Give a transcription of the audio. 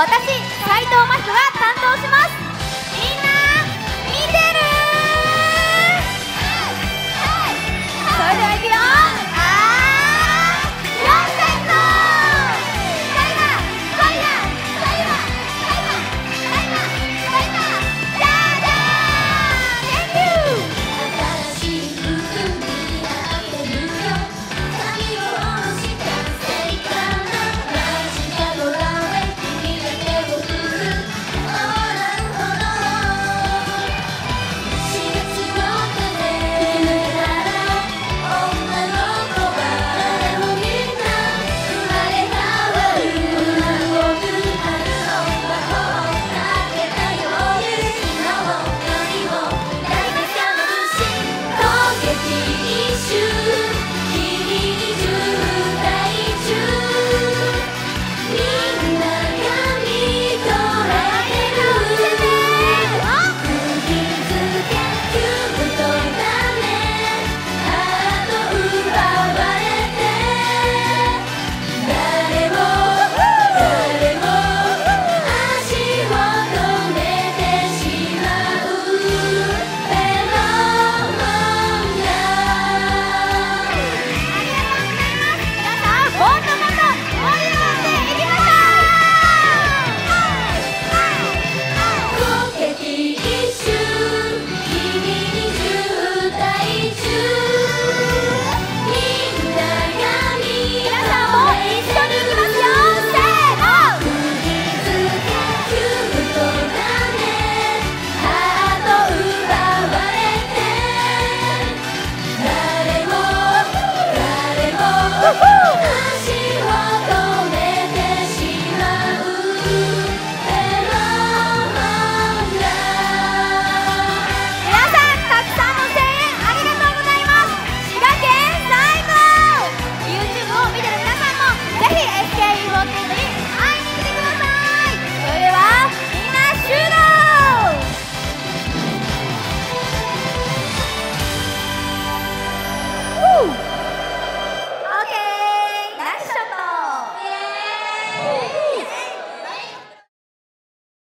私斉藤真希が担当します。